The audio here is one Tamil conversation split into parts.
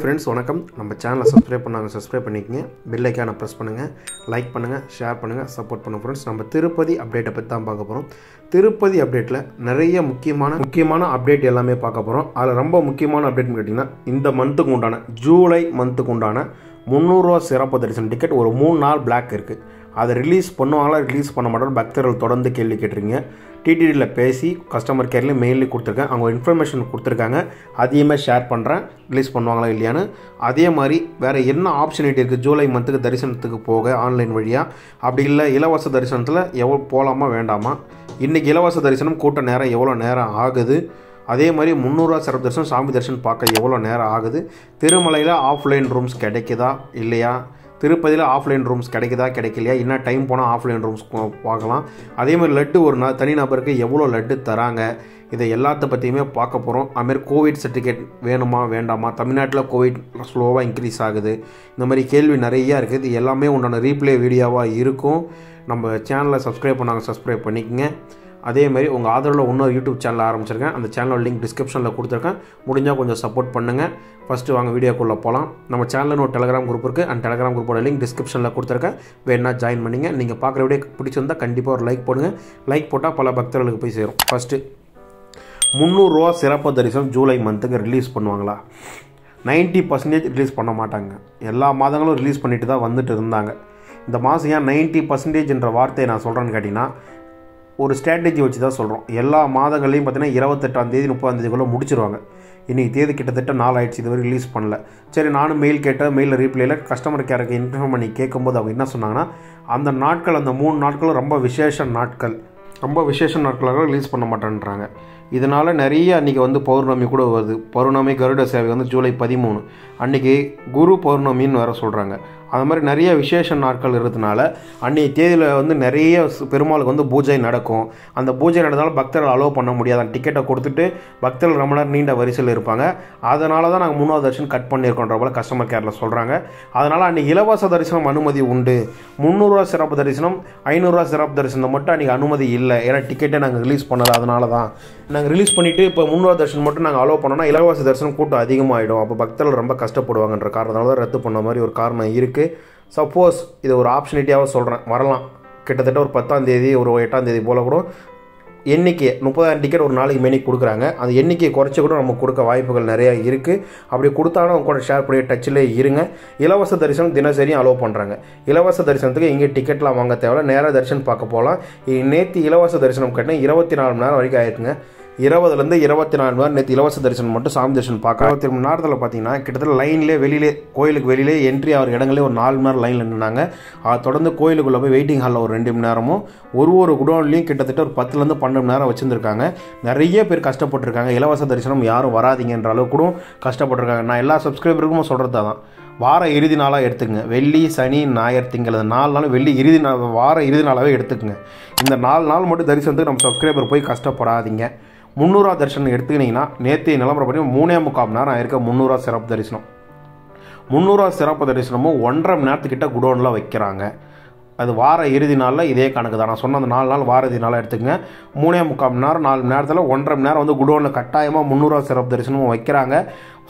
ஃப்ரெண்ட்ஸ் வணக்கம். நம்ம சேனலை சப்ஸ்கிரைப் பண்ணாங்க சப்ஸ்கிரைப் பண்ணிக்கங்க. பெல் ஐக்கானை ப்ரெஸ் பண்ணுங்கள் லைக் பண்ணுங்கள் ஷேர் பண்ணுங்கள் சப்போர்ட் பண்ணுங்கள் ஃப்ரெண்ட்ஸ் நம்ம திருப்பதி அப்டேட்டை பற்றி தான் பார்க்க போகிறோம் திருப்பதி அப்டேட்டில் நிறைய முக்கியமான முக்கியமான அப்டேட் எல்லாமே பார்க்க போகிறோம் அதில் ரொம்ப முக்கியமான அப்டேட்னு கேட்டிங்கன்னா இந்த மந்த்துக்கு உண்டான ஜூலை மந்த்துக்கு உண்டான முந்நூறுரூவா சிறப்பு தரிசனம் டிக்கெட் ஒரு மூணு நாள் பிளாக் இருக்குது அதை ரிலீஸ் பண்ணுவாங்களா ரிலீஸ் பண்ண மாட்டோம் பக்தர்கள் தொடர்ந்து கேள்வி கேட்டிருக்கீங்க. டிடிடியில் பேசி கஸ்டமர் கேர்லேயும் மெயிலையும் கொடுத்துருக்கேன். அவங்க இன்ஃபர்மேஷன் கொடுத்துருக்காங்க. அதையுமே ஷேர் பண்ணுறேன் ரிலீஸ் பண்ணுவாங்களா இல்லையான்னு. அதே மாதிரி வேறு என்ன ஆப்ஷனிட்டி இருக்குது ஜூலை மந்த்துக்கு தரிசனத்துக்கு போக ஆன்லைன் வழியாக அப்படி இல்லை இலவச தரிசனத்தில் எவ்வளோ போகலாமா வேண்டாமா? இன்றைக்கி இலவச தரிசனம் கூட்ட நேரம் எவ்வளோ நேரம் ஆகுது? அதே மாதிரி முந்நூறுரூவா சிறப்பு தரிசனம் சாமி தரிசனம் பார்க்க எவ்வளோ நேரம் ஆகுது? திருமலையில் ஆஃப்லைன் ரூம்ஸ் கிடைக்குதா? இல்லையா? திருப்பதியில் ஆஃப்லைன் ரூம்ஸ் கிடைக்குதா கிடைக்கலையா என்ன டைம் போனால் ஆஃப்லைன் ரூம்ஸ் பார்க்கலாம். அதே மாதிரி லட்டு ஒரு ந தனி நபருக்கு எவ்வளோ லட்டு தராங்க இதை எல்லாத்த பற்றியுமே பார்க்க போகிறோம் அதுமாரி கோவிட் சர்டிஃபிகேட் வேணுமா வேண்டாமா? தமிழ்நாட்டில் கோவிட் ஸ்லோவாக இன்க்ரீஸ் ஆகுது. இந்த மாதிரி கேள்வி நிறையா இருக்குது. இது எல்லாமே உண்டான ரீப்ளே வீடியோவாக இருக்கும். நம்ம சேனலை சப்ஸ்கிரைப் பண்ணாங்க சப்ஸ்கிரைப் பண்ணிக்கங்க. அதே மாதிரி உங்கள் ஆதரவில் இன்னொரு யூடியூப் சேனல் ஆரம்பிச்சிருக்கேன். அந்த சேனலோட லிங்க் டிஸ்கிரிப்ஷனில் கொடுத்துருக்கேன். முடிஞ்சால் கொஞ்சம் சப்போர்ட் பண்ணுங்கள் ஃபஸ்ட்டு வாங்க வீடியோக்குள்ளே போகலாம் நம்ம சேனலில் ஒரு டெலகிராம் குரூப் இருக்குது அந்த டெலகிராம் குரூப்போட லிங்க் டிஸ்கிரிப்ஷனில் கொடுத்துருக்கேன். வேணா ஜாயின் பண்ணிங்க. நீங்கள் பார்க்குற வீடியோ பிடிச்சிருந்தா கண்டிப்பாக ஒரு லைக் போடுங்க. லைக் போட்டால் பல பக்தர்களுக்கு போய் சேரும். ஃபஸ்ட்டு முந்நூறுரூவா சிறப்பு தரிசனம் ஜூலை மந்த்துக்கு ரிலீஸ் பண்ணுவாங்களா? நைன்ட்டி பர்சன்டேஜ் ரிலீஸ் பண்ண மாட்டாங்க. எல்லா மாதங்களும் ரிலீஸ் பண்ணிட்டு தான் வந்துட்டு இருந்தாங்க. இந்த மாதம் ஏன் நைன்ட்டி பர்சன்டேஜ்ன்ற வார்த்தையை நான் சொல்கிறேன்னு கேட்டிங்கன்னா ஒரு ஸ்ட்ராட்டஜி வச்சு தான் சொல்கிறோம் எல்லா மாதங்களையும் பார்த்தீங்கன்னா இருபத்தெட்டாம் தேதி முப்பதாந்தேதிக்குள்ளே முடிச்சிருவாங்க. இன்றைக்கி தேதி கிட்டத்தட்ட நாள் ஆயிடுச்சு இதுவரை ரிலீஸ் பண்ணல. சரி நானும் மெயில் கேட்டேன் மெயிலில் ரீப்ளேயில் கஸ்டமர் கேருக்கு இன்ஃபார்ம் பண்ணி கேட்கும்போது அவங்க என்ன சொன்னாங்கன்னா அந்த நாட்கள் அந்த மூணு நாட்களும் ரொம்ப விசேஷ நாட்கள். ரொம்ப விசேஷ நாட்களாக ரிலீஸ் பண்ண மாட்டேன்றாங்க. இதனால் நிறைய அன்றைக்கி வந்து பௌர்ணமி கூட வருது. பௌர்ணமி கருட சேவை வந்து ஜூலை பதிமூணு. அன்றைக்கி குரு பௌர்ணமின்னு வேறு சொல்கிறாங்க அது மாதிரி நிறைய விசேஷ நாட்கள் இருக்கிறதுனால அன்றைக்கி தேதியில் வந்து நிறைய பெருமாளுக்கு வந்து பூஜை நடக்கும். அந்த பூஜை நடந்தாலும் பக்தர்கள் அலோவ் பண்ண முடியாது. அந்த டிக்கெட்டை கொடுத்துட்டு பக்தர்கள் ரொம்ப நேரம் நீண்ட வரிசையில் இருப்பாங்க. அதனால தான் நாங்கள் மூணாவது தரிசனம் கட் பண்ணியிருக்கோன்ற போல் கஸ்டமர் கேரில் சொல்கிறாங்க அதனால் அன்றைக்கி இலவச தரிசனம் அனுமதி உண்டு. முந்நூறுரூவா சிறப்பு தரிசனம் ஐநூறுரூவா சிறப்பு தரிசனம் மட்டும் அன்றைக்கி அனுமதி இல்லை. ஏன்னா டிக்கெட்டை நாங்கள் ரிலீஸ் பண்ணலை அதனால தான். நாங்கள் ரிலீஸ் பண்ணிவிட்டு இப்போ முந்நூறு தரிசனம் மட்டும் நாங்கள் அலோவ் பண்ணோம்னா இலவச தரிசனம் கூட்டம் அதிகமாகிடும் அப்போ பக்தர்கள் ரொம்ப கஷ்டப்படுவாங்கன்ற காரணத்தால் தான் ரத்து பண்ண மாதிரி ஒரு காரணம் இருக்குது சப்போஸ் இது ஒரு ஆப்ஷனிட்டியாக சொல்கிறேன் வரலாம். கிட்டத்தட்ட ஒரு பத்தாம் தேதி ஒரு எட்டாம் தேதி போல் கூட எண்ணிக்கை முப்பதாயிரம் டிக்கெட் ஒரு நாளைக்கு மெனி கொடுக்குறாங்க. அந்த எண்ணிக்கையை குறைச்சி கூட நம்ம கொடுக்க வாய்ப்புகள் நிறையா இருக்குது அப்படி கொடுத்தாலும் அவங்க கூட ஷேர் பண்ணி டச்சில் இருங்க. இலவச தரிசனம் தினசரி அலோவ் பண்ணுறாங்க இலவச தரிசனத்துக்கு இங்கே டிக்கெட்லாம் வாங்க தேவையில்ல. நேராக தரிசனம் பார்க்க போகலாம் நேற்று இலவச தரிசனம் கட்டினா இருபத்தி நாலு மணி நேரம் வரைக்கும் ஆயிருக்குங்க. இருபதுலேருந்து இருபத்தி நாலு மணி நேரம் நேற்று இலவச தரிசனம் மட்டும் சாமி தரிசனம் பார்க்க. இருபத்தி மூணு நேரத்தில் பார்த்தீங்கன்னா கிட்டத்தட்ட லைன்லேயே வெளியிலே கோயிலுக்கு வெளியிலே என்ட்ரி ஆகிற இடங்களே ஒரு நாலு மணி நேரம் லைனில் நின்னாங்க. அதை தொடர்ந்து கோயிலுக்குள்ளே போய் வெயிட்டிங் ஹாலில் ஒரு ரெண்டு மணி நேரமும் ஒரு ஒரு குடோன்லேயும் கிட்டத்தட்ட ஒரு பத்துலேருந்து பன்னெண்டு மணி நேரம் வச்சுருந்துருக்காங்க. நிறைய பேர் கஷ்டப்பட்டுருக்காங்க. இலவச தரிசனம் யாரும் வராதிங்கன்ற அளவுக்கு கூட கஷ்டப்பட்டுருக்காங்க. நான் எல்லா சப்ஸ்கிரைபருக்கும் சொல்கிறது தான் வார இறுதி நாளாக எடுத்துக்கங்க. வெள்ளி சனி ஞாயிறு திங்கள் நாலு நாள் வெள்ளி இறுதி நாள் வார இறுதி நாளாகவே எடுத்துக்கங்க. இந்த நாலு நாள் மட்டும் தரிசனத்துக்கு நம்ம சப்ஸ்கிரைபர் போய் கஷ்டப்படாதீங்க. முந்நூறுரூவா தரிசனம் எடுத்துக்கிட்டிங்கன்னா நேற்று நிலவரப்படி மூணே முக்கால் மணி நேரம் ஆயிருக்க முந்நூறுவா சிறப்பு தரிசனம். முந்நூறுரூவா சிறப்பு தரிசனமும் ஒன்றரை மணி நேரத்துக்கிட்ட குடோனில் வைக்கிறாங்க. அது வார இறுதி நாளில் இதே கணக்கு தான். நான் சொன்ன அந்த நாலு நாள் வார இறுதி நாளாக எடுத்துக்கங்க. மூணே முக்கால் மணி நேரம் நாலு மணி நேரத்தில் ஒன்றரை மணி நேரம் வந்து குடோனில் கட்டாயமாக முந்நூறுவா சிறப்பு தரிசனமும் வைக்கிறாங்க.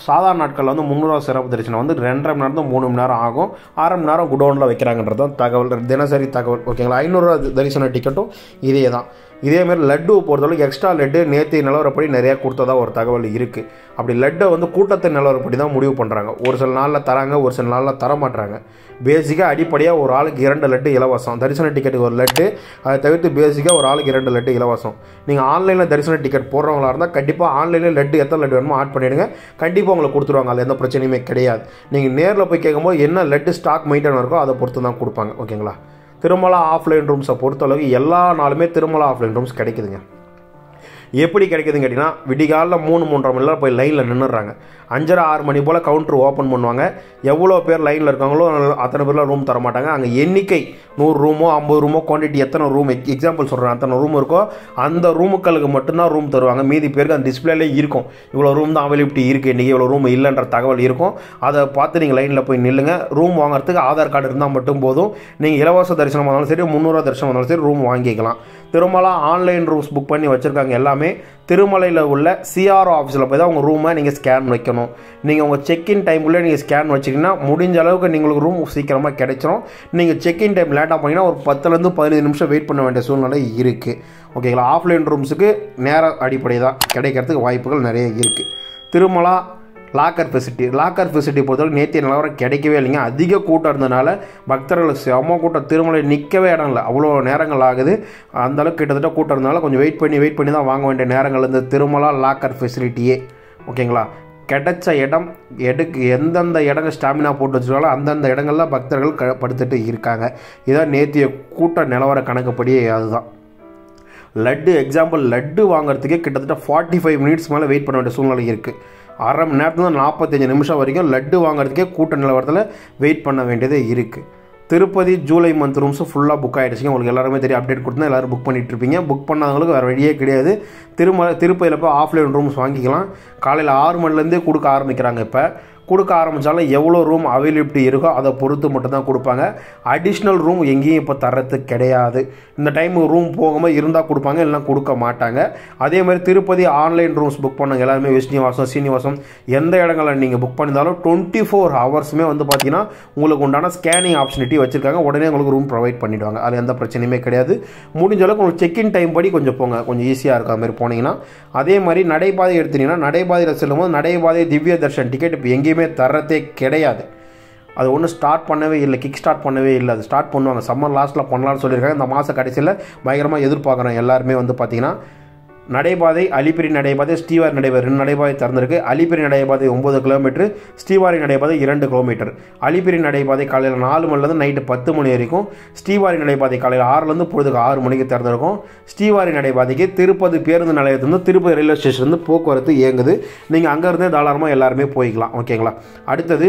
சாதாரண நாட்களில் வந்து முந்நூறுவா சிறப்பு தரிசனம் வந்து ரெண்டரை மணி நேரம் மூணு மணி நேரம் ஆகும். ஆறு மணி நேரம் குடோனில் வைக்கிறாங்கன்றது தான் தகவல். தினசரி தகவல் ஓகேங்களா? ஐநூறுரூவா தரிசன டிக்கெட்டும் இதே தான். இதேமாரி லட்டு பொறுத்தளவுக்கு எக்ஸ்ட்ரா லட்டு நேற்று நிலவரப்படி நிறையா கொடுத்ததா ஒரு தகவல் இருக்குது அப்படி லட்டை வந்து கூட்டத்தை நிலவரப்படி தான் முடிவு பண்ணுறாங்க ஒரு சில நாளில் தராங்க ஒரு சில நாளில் தர மாட்டுறாங்க பேசிக்காக அடிப்படையாக ஒரு ஆளுக்கு இரண்டு லட்டு இலவசம். தரிசன டிக்கெட்டுக்கு ஒரு லட்டு அதை தவிர்த்து பேசிக்காக ஒரு ஆளுக்கு இரண்டு லட்டு இலவசம். நீங்கள் ஆன்லைனில் தரிசன டிக்கெட் போடுறவங்களா இருந்தால் கண்டிப்பாக ஆன்லைனில் லட்டு எத்தனை லட்டு வேணுமோ ஆட் பண்ணிவிடுங்க கண்டிப்பாக உங்களுக்கு கொடுத்துருவாங்க. அதில் எந்த பிரச்சனையுமே கிடையாது. நீங்கள் நேரில் போய் கேட்கும்போது என்ன லட்டு ஸ்டாக் மெயின்டைன் இருக்கோ அதை பொறுத்து தான் கொடுப்பாங்க. ஓகேங்களா? திருமலா ஆஃப்லைன் ரூம்ஸை பொறுத்தளவுக்கு எல்லா நாளுமே திருமலா ஆஃப்லைன் ரூம்ஸ் கிடைக்குதுங்க. எப்படி கிடைக்குதுன்னு கேட்டிங்கன்னா விடிகாலில் மூணு மூன்றரை மணி நேரம் போய் லைனில் நின்றுறாங்க அஞ்சரை ஆறு மணி போல் கவுண்டர் ஓப்பன் பண்ணுவாங்க. எவ்வளோ பேர் லைனில் இருக்காங்களோ அத்தனை பேர்லாம் ரூம் தர மாட்டாங்க. அங்கே எண்ணிக்கை நூறு ரூமோ ஐம்பது ரூமோ குவான்டிட்டி எத்தனை ரூம் எக்ஸாம்பிள் சொல்கிறேன் அத்தனை ரூம் இருக்கோ அந்த ரூமுக்களுக்கு மட்டும்தான் ரூம் தருவாங்க. மீதி பேருக்கு அந்த டிஸ்பிளேலே இருக்கும். இவ்வளோ ரூம் தான் அவைலபிலிட்டி இருக்குது இன்றைக்கி இவ்வளோ ரூம் இல்லைன்ற தகவல் இருக்கும். அதை பார்த்து நீங்கள் லைனில் போய் நில்லுங்க. ரூம் வாங்குறதுக்கு ஆதார் கார்டு இருந்தால் மட்டும் போதும். நீங்கள் இலவச தரிசனம் வந்தாலும் சரி முந்நூறுவா தரிசனம் வந்தாலும் சரி ரூம் வாங்கிக்கலாம். திருமலா ஆன்லைன் ரூம்ஸ் புக் பண்ணி வச்சுருக்காங்க எல்லாமே. திருமலையில் உள்ள சிஆர்ஓ ஆஃபீஸில் போய் தான் உங்கள் ரூமை நீங்கள் ஸ்கேன் வைக்கணும். நீங்கள் உங்கள் செக்இன் டைமுள்ளே நீங்கள் ஸ்கேன் வச்சிங்கன்னா முடிஞ்ச அளவுக்கு நீங்களுக்கு ரூம் சீக்கிரமாக கிடைச்சிரும். நீங்கள் செக்இன் டைம் லேட்டாக போனீங்கன்னா ஒரு பத்துலேருந்து பதினஞ்சு நிமிஷம் வெயிட் பண்ண வேண்டிய சூழ்நிலை இருக்குது ஓகேங்களா ஆஃப்லைன் ரூம்ஸுக்கு நேர அடிப்படை தான் கிடைக்கிறதுக்கு வாய்ப்புகள் நிறைய இருக்குது Tirumala locker facility locker facility பொறுத்தவரை நேற்று நிலவரம் கிடைக்கவே இல்லைங்க. அதிக கூட்டம் இருந்தனால பக்தர்கள் செம்ம கூட்டம் திருமலை நிற்கவே இடம் இல்லை. அவ்வளோ நேரங்கள் ஆகுது. அந்த அளவுக்கு கிட்டத்தட்ட கூட்டம் இருந்தனால கொஞ்சம் வெயிட் பண்ணி வெயிட் பண்ணி தான் வாங்க வேண்டிய நேரங்கள் இந்த திருமலா லாக்கர் ஃபெசிலிட்டியே ஓகேங்களா? கிடைச்ச இடம் எடுக்கு எந்தெந்த இடங்கள் ஸ்டாமினா போட்டு வச்சுருக்காங்களோ அந்தந்த இடங்களில் பக்தர்கள் க படுத்துட்டு இருக்காங்க. இதான் நேற்றைய கூட்ட நிலவர கணக்குப்படியே அதுதான். லட்டு எக்ஸாம்பிள் லட்டு வாங்குறதுக்கே கிட்டத்தட்ட ஃபார்ட்டி ஃபைவ் மினிட்ஸ் மேலே வெயிட் பண்ண வேண்டிய சூழ்நிலை இருக்குது அரை மணி நேரத்துல நாற்பத்தஞ்சு நிமிஷம் வரைக்கும் லட்டு வாங்குறதுக்கே கூட்ட நிலவரத்தில் வெயிட் பண்ண வேண்டியது இருக்குது திருப்பதி ஜூலை மந்த் ரூம்ஸு ஃபுல்லாக புக் ஆகிடுச்சிங்க உங்களுக்கு எல்லாருமே தெரியும் அப்டேட் கொடுத்தா எல்லோரும் புக் பண்ணிகிட்ருப்பீங்க இருப்பீங்க. புக் பண்ணவங்களுக்கு வேறு வழியே கிடையாது. திருமலை திருப்பதியில் போய் ஆஃப்லைன் ரூம்ஸ் வாங்கிக்கலாம். காலையில் ஆறு மணிலேருந்தே கொடுக்க ஆரம்பிக்கிறாங்க இப்போ. கொடுக்க ஆரம்பித்தாலும் எவ்வளோ ரூம் அவைலபிலிட்டி இருக்கோ அதை பொறுத்து மட்டும்தான் கொடுப்பாங்க. அடிஷ்னல் ரூம் எங்கேயும் இப்போ தர்றது கிடையாது. இந்த டைம் ரூம் போகாமல் இருந்தால் கொடுப்பாங்க இல்லைனா கொடுக்க மாட்டாங்க. அதே மாதிரி திருப்பதி ஆன்லைன் ரூம்ஸ் புக் பண்ணாங்க. எல்லாருமே விஷ்ணிவாசம் சீனிவாசம் எந்த இடங்களில் நீங்கள் புக் பண்ணியிருந்தாலும் டுவெண்ட்டி ஃபோர் ஹவர்ஸுமே வந்து பார்த்தீங்கன்னா உங்களுக்கு உண்டான ஸ்கேனிங் ஆப்ஷனிட்டி வச்சுருக்காங்க. உடனே உங்களுக்கு ரூம் ப்ரொவைட் பண்ணிவிடுவாங்க அது எந்த பிரச்சனையுமே கிடையாது. முடிஞ்ச அளவுக்கு உங்களுக்கு செக்இன் டைம் படி கொஞ்சம் போங்க. கொஞ்சம் ஈஸியாக இருக்கிற மாதிரி போனீங்கன்னா. அதே மாதிரி நடைபாதை எடுத்தீங்கன்னா நடைபாதையில் செல்லும்போது நடைபாதை திவ்ய தர்ஷன் டிக்கெட் இப்போ எங்கேயுமே தரத்தே கிடையாது. அது ஒன்றும் ஸ்டார்ட் பண்ணவே இல்லை கிக் ஸ்டார்ட் பண்ணவே இல்லை. அது ஸ்டார்ட் பண்ணுவாங்க. சம்மர் லாஸ்ட்டில் பண்ணலான்னு சொல்லியிருக்காங்க. இந்த மாத கடைசியில் பயங்கரமாக எதிர்பார்க்குறோம் எல்லாருமே வந்து பார்த்திங்கன்னா நடைபாதை அலிபிரி நடைபாதை ஸ்ரீவாரி நடைபாதை ரெண்டு நடைபாதை திறந்திருக்கு. அலிபிரி நடைபாதை ஒம்பது கிலோமீட்டர் ஸ்ரீவாரி நடைபாதை இரண்டு கிலோமீட்டர். அலிபிரி நடைபாதை காலையில் நாலு மணிலேருந்து நைட்டு பத்து மணி வரைக்கும் ஸ்ரீவாரி நடைபாதை காலையில் ஆறுலேருந்து பொழுதுக்கு ஆறு மணிக்கு திறந்திருக்கும். ஸ்ரீவாரி நடைபாதைக்கு திருப்பதி பேருந்து நிலையத்திலிருந்து திருப்பதி ரயில்வே ஸ்டேஷன்லேருந்து போக்குவரத்து இயங்குது. நீங்கள் அங்கேருந்தே தாராளமாக எல்லாருமே போய்க்கலாம் ஓகேங்களா? அடுத்தது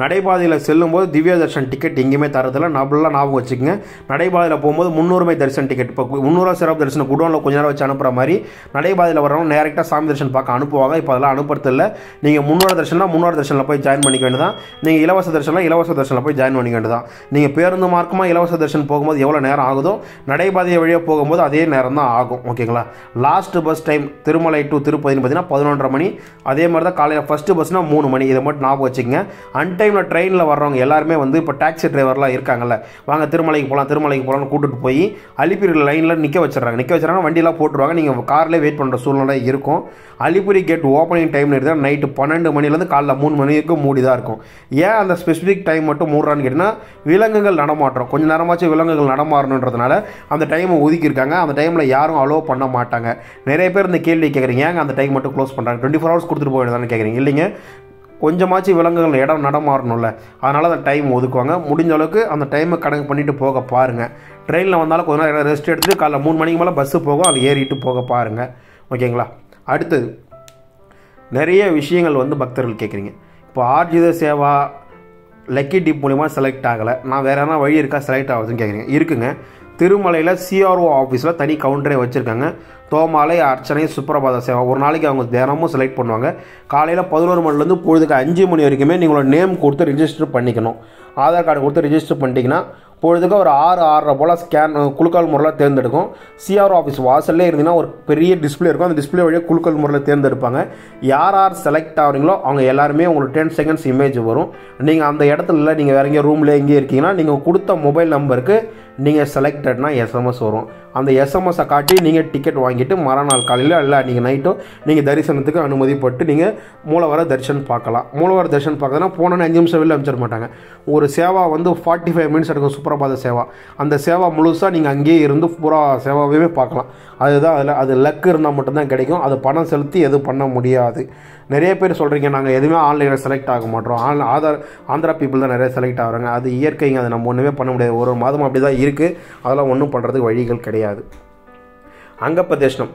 நடைபாதையில் செல்லும்போது திவ்ய தர்ஷன் டிக்கெட் எங்கேயுமே தரதில்லை. நல்லா ஞாபகம் வச்சுக்கோங்க. நடைபாதையில் போகும்போது முன்னுரிமை தரிசன டிக்கெட் இப்போ முந்நூறுவா சிறப்பு தரிசனம் குடோனில் கொஞ்ச நேரம் வச்சு அனுப்புகிற மாதிரி நடைபாதையில் வரவங்க டேரெக்டாக சாமி தரிசனம் பார்க்க அனுப்புவாங்க. இப்போ அதெல்லாம் அனுப்புறதில்ல. நீங்கள் முன்னோட தரிசனம் முன்னோட தரிசனில் போய் ஜாயின் பண்ணிக்க வேண்டியதான் நீங்கள் இலவச தரிசனம் இலவச தரிசனில் போய் ஜாயின் பண்ணிக்க வேண்டியதான் நீங்கள் பேருந்து மார்க்கமாக இலவச தரிசனம் போகும்போது எவ்வளோ நேரம் ஆகுதோ நடைபாதை வழியாக போகும்போது அதே நேரம் தான் ஆகும் ஓகேங்களா last bus time Tirumala to திருப்பதினு பார்த்தீங்கன்னா பதினொன்றரை மணி. அதே மாதிரி தான் காலையில் ஃபஸ்ட்டு பஸ்னால் மூணு மணி. இதை மட்டும் ஞாபகம் வச்சுக்கோங்க. அன் டைமில் ட்ரெயினில் வர்றவங்க எல்லாருமே வந்து இப்போ டாக்ஸி டிரைவர்லாம் இருக்காங்கல்ல வாங்க திருமலைக்கு போகலாம் திருமலைக்கு போகலாம்னு கூட்டிட்டு போய் அலிபுரி லைனில் நிற்க வச்சிடறாங்க. நிற்க வச்சுறாங்க வண்டியெல்லாம் போட்டுருவாங்க. நீங்கள் கார்லேயே வெயிட் பண்ணுற சூழ்நிலை இருக்கும். அலிபுரி கேட் ஓப்பனிங் டைம் எடுத்தால் நைட்டு பன்னெண்டு மணிலேருந்து காலைல மூணு மணி வரைக்கும் மூடி தான் இருக்கும். ஏன் அந்த ஸ்பெசிஃபிக் டைம் மட்டும் மூடுறான்னு கேட்டிங்கன்னா விலங்குகள் நடமாட்டுறோம் கொஞ்சம் நேரமாச்சும் விலங்குகள் நடமாறணுன்றதுனால அந்த டைமை ஒதுக்கியிருக்காங்க. அந்த டைமில் யாரும் அலோவ் பண்ண மாட்டாங்க. நிறைய பேர் இந்த கேள்வி கேட்குறீங்க ஏங்க அந்த டைம் மட்டும் க்ளோஸ் பண்ணுறாங்க டுவெண்ட்டி ஃபோர் ஹவர்ஸ் கொடுத்துட்டு போயிடுதான்னு கேட்குறீங்க இல்லைங்க. கொஞ்சமாச்சும் விலங்குகள் இடம் நடமாறணும்ல. அதனால் அந்த டைம் ஒதுக்குவாங்க. முடிஞ்ச அளவுக்கு அந்த டைமை கணக்கு பண்ணிவிட்டு போக பாருங்கள் ட்ரெயினில் வந்தாலும் கொஞ்ச நேரம் ரெஸ்ட் எடுத்துட்டு காலைல மூணு மணிக்கு மேலே பஸ்ஸு போகும். அதில் ஏறிட்டு போக பாருங்கள் ஓகேங்களா அடுத்தது நிறைய விஷயங்கள் வந்து பக்தர்கள் கேட்குறீங்க இப்போ ஆர்ஜித சேவா லக்கி டிப் மூலிமா செலக்ட் ஆகலை. நான் வேறு எதனா வழி இருக்கா? செலக்ட் ஆகுதுன்னு கேட்குறீங்க இருக்குங்க. திருமலையில் சிஆர்ஓ ஆஃபீஸில் தனி கவுண்டரே வச்சுருக்காங்க. தோமாலை அர்ச்சனை சுப்பிரபாத சேவா. ஒரு நாளைக்கு அவங்க தினமும் செலக்ட் பண்ணுவாங்க. காலையில் பதினோரு மணிலேருந்து பொழுதுக்கு அஞ்சு மணி வரைக்குமே நீங்களோட நேம் கொடுத்து ரிஜிஸ்டர் பண்ணிக்கணும். ஆதார் கார்டு கொடுத்து ரிஜிஸ்டர் பண்ணிட்டீங்கன்னா பொழுதுக்கு ஒரு ஆறு ஆறரை போல் ஸ்கேன் குழுக்கள் முறையில் தேர்ந்தெடுக்கும். சிஆர் ஆஃபீஸ் வாசல்லே இருந்தீங்கன்னா ஒரு பெரிய டிஸ்பிளே இருக்கும். அந்த டிஸ்பிளே வழியாக குழுக்கள் முறையில் தேர்ந்தெடுப்பாங்க. யார் யார் செலக்ட் ஆகிறீங்களோ அவங்க எல்லாருமே உங்களுக்கு டென் செகண்ட்ஸ் இமேஜ் வரும். நீங்கள் அந்த இடத்துல நீங்கள் வேற எங்கேயோ ரூமில் எங்கேயே இருக்கீங்கன்னா நீங்கள் கொடுத்த மொபைல் நம்பருக்கு நீங்கள் செலக்டட்னா எஸ்எம்எஸ் வரும். அந்த எஸ்எம்எஸை காட்டி நீங்கள் டிக்கெட் வாங்கிட்டு மறுநாள் காலையில் இல்லை நீங்கள் நைட்டும் நீங்கள் தரிசனத்துக்கு அனுமதிப்பட்டு நீங்கள் மூலவர தரிசனம் பார்க்கலாம். மூலவர தரிசனம் பார்க்கறதுனா போனோன்னு அஞ்சு நிமிஷம் வெளில அமைச்சிட மாட்டாங்க. ஒரு சேவா வந்து ஃபார்ட்டி ஃபைவ் மினிட்ஸ் எடுக்கும் சுப்பிரபாத சேவா. அந்த சேவா முழுசாக நீங்கள் அங்கேயே இருந்து பூரா சேவாவே பார்க்கலாம். அதுதான் அதில் அது லக் இருந்தால் மட்டும்தான் கிடைக்கும். அது பணம் செலுத்தி எதுவும் பண்ண முடியாது. நிறைய பேர் சொல்கிறீங்க நாங்கள் எதுவுமே ஆன்லைனில் செலக்ட் ஆக மாட்டோம். ஆன் ஆதார் ஆந்திரா பீப்புள் தான் நிறைய செலக்ட் ஆகுறாங்க அது இயற்கைங்க அதை நம்ம ஒன்றுமே பண்ண முடியாது. ஒரு மாதம் அப்படி தான் இருக்குது அதெல்லாம் ஒன்றும் பண்ணுறதுக்கு வழிகள் கிடையாது. அங்கப்பிரதேசனம்.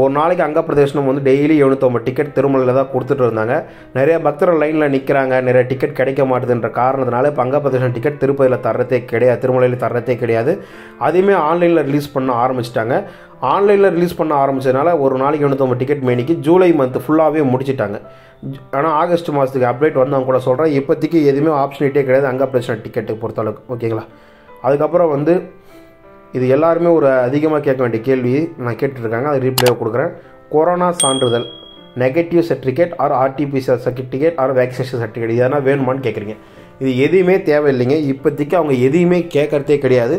ஒரு நாளைக்கு அங்கப்பிரதேசனம் வந்து டெய்லி எழுநூத்தொம்பது டிக்கெட் திருமலையில் தான் கொடுத்துட்டு இருந்தாங்க. நிறைய பக்தர்கள் லைனில் நிற்கிறாங்க நிறைய டிக்கெட் கிடைக்க மாட்டுதுன்ற காரணத்தினால இப்போ அங்கப்பிரதேசம் டிக்கெட் திருப்பதியில் தர்றதே கிடையாது. திருமலையில் தர்றதே கிடையாது. அதையுமே ஆன்லைனில் ரிலீஸ் பண்ண ஆரம்பிச்சிட்டாங்க. ஆன்லைனில் ரிலீஸ் பண்ண ஆரம்பித்ததுனால ஒரு நாளைக்கு எழுநூத்தொம்பது டிக்கெட் மேனிக்கு ஜூலை மந்த் ஃபுல்லாகவே முடிச்சிட்டாங்க. ஆனால் ஆகஸ்ட் மாதத்துக்கு அப்டேட் வந்து அவங்க கூட சொல்கிறேன் இப்போதைக்கு எதுவுமே ஆப்ஷனிட்டே கிடையாது. அங்கப்பிரதேசம் டிக்கெட்டு பொறுத்தளவுக்கு. ஓகேங்களா அதுக்கப்புறம் வந்து இது எல்லாருமே ஒரு அதிகமாக கேட்க வேண்டிய கேள்வி நான் கேட்டுட்ருக்காங்க அது ரீப்ளேவாக கொடுக்குறேன். கொரோனா சான்றிதழ் negative certificate or RTPCR certificate or vaccination certificate இதெல்லாம் வேணுமான்னு கேட்குறீங்க. இது எதுவுமே தேவையில்லைங்க. இப்போதைக்கு அவங்க எதையுமே கேட்கறதே கிடையாது.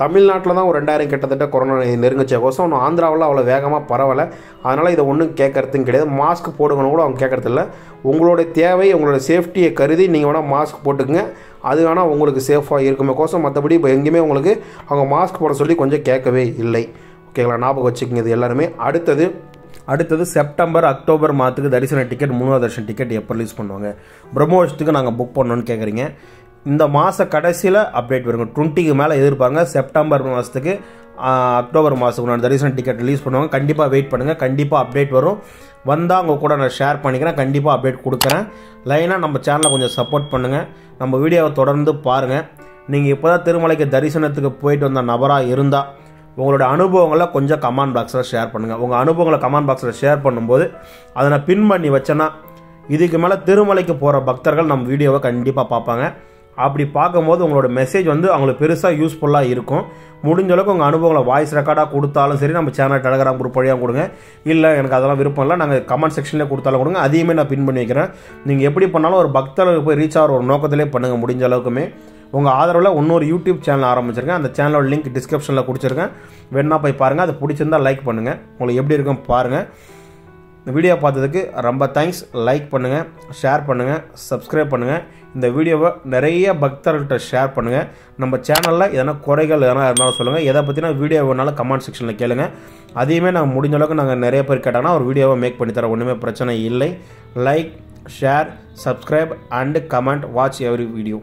தமிழ்நாட்டில் தான் ஒரு ரெண்டாயிரம் கிட்டத்தட்ட கொரோனா நெருங்கிச்ச கோசம் ஒன்றும் ஆந்திராவில் அவ்வளோ வேகமாக பரவலை. அதனால் இதை ஒன்றும் கேட்கறதும் கிடையாது. மாஸ்க் போடுங்கன்னு கூட அவங்க கேட்கறதில்ல. உங்களுடைய தேவை உங்களோட சேஃப்டியை கருதி நீங்கள் வேணால் மாஸ்க் போட்டுக்கங்க. அது வேணால் உங்களுக்கு சேஃபாக இருக்குமே. கோசம் மற்றபடி இப்போ எங்கேயுமே உங்களுக்கு அவங்க மாஸ்க் போட சொல்லி கொஞ்சம் கேட்கவே இல்லை. ஓகேங்களா ஞாபகம் வச்சுக்கோங்க இது எல்லாருமே. அடுத்தது அடுத்தது செப்டம்பர் அக்டோபர் மாதத்துக்கு தரிசன டிக்கெட் மூணாவது தர்ஷன் டிக்கெட் எப்போ ரிலீஸ் பண்ணுவாங்க? பிரம்மோஷத்துக்கு நாங்கள் புக் பண்ணோன்னு கேட்குறீங்க இந்த மாத கடைசியில் அப்டேட் வருங்க. டுவெண்ட்டிக்கு மேலே எதிர்பாருங்க. செப்டம்பர் மாதத்துக்கு அக்டோபர் மாதத்துக்கு நான் தரிசன டிக்கெட் ரிலீஸ் பண்ணுவாங்க. கண்டிப்பாக வெயிட் பண்ணுங்கள் கண்டிப்பாக அப்டேட் வரும். வந்தால் அவங்க கூட நான் ஷேர் பண்ணிக்கிறேன். கண்டிப்பாக அப்டேட் கொடுக்குறேன். லைனாக நம்ம சேனலை கொஞ்சம் சப்போர்ட் பண்ணுங்கள் நம்ம வீடியோவை தொடர்ந்து பாருங்கள் நீங்கள் இப்போ தான் திருமலைக்கு தரிசனத்துக்கு போயிட்டு வந்த நபராக இருந்தால் உங்களோட அனுபவங்களை கொஞ்சம் கமெண்ட் பாக்ஸில் ஷேர் பண்ணுங்கள் உங்கள் அனுபவங்களை கமெண்ட் பாக்ஸில் ஷேர் பண்ணும்போது அதை நான் பின் பண்ணி வச்சேன்னா இதுக்கு மேலே திருமலைக்கு போகிற பக்தர்கள் நம்ம வீடியோவை கண்டிப்பாக பார்ப்பாங்க. அப்படி பார்க்கும்போது உங்களோட மெசேஜ் வந்து அவங்களுக்கு பெருசாக யூஸ்ஃபுல்லாக இருக்கும். முடிஞ்ச அளவுக்கு உங்கள் அனுபவங்களை வாய்ஸ் ரெக்கார்டாக கொடுத்தாலும் சரி நம்ம சேனல் டெலகிராம் குரூப் வழியாக கொடுங்க. இல்லை எனக்கு அதெல்லாம் விருப்பம் இல்லை நாங்கள் கமெண்ட் செக்ஷனில் கொடுத்தாலும் கொடுங்க. அதையுமே நான் பின் பண்ணி வைக்கிறேன். நீங்கள் எப்படி பண்ணாலும் ஒரு பக்தர்களுக்கு போய் ரீச் ஆகிற ஒரு நோக்கத்திலே பண்ணுங்கள் முடிஞ்ச அளவுக்குமே. உங்கள் ஆதரவில் இன்னொரு யூடியூப் சேனல் ஆரம்பிச்சிருக்கேன். அந்த சேனலோட லிங்க் டிஸ்கிரிப்ஷனில் கொடுத்துருக்கேன். வேணா போய் பாருங்கள் அது பிடிச்சிருந்தா லைக் பண்ணுங்கள் உங்களுக்கு எப்படி இருக்கும் பாருங்கள் இந்த வீடியோ பார்த்ததுக்கு ரொம்ப தேங்க்ஸ் லைக் பண்ணுங்கள் ஷேர் பண்ணுங்கள் சப்ஸ்கிரைப் பண்ணுங்கள் இந்த வீடியோவை நிறைய பக்தர்கள்ட்ட ஷேர் பண்ணுங்கள் நம்ம சேனலில் எதனா குறைகள் எதனா இருந்தாலும் சொல்லுங்கள் எதை பற்றினா வீடியோ வேணாலும் கமெண்ட் செக்ஷனில் கேளுங்க. அதையுமே நாங்கள் முடிஞ்ச அளவுக்கு நாங்கள் நிறைய பேர் கேட்டாங்கன்னா ஒரு வீடியோவை மேக் பண்ணி தரோம் ஒன்றுமே பிரச்சனை இல்லை. Like share subscribe and comment watch every video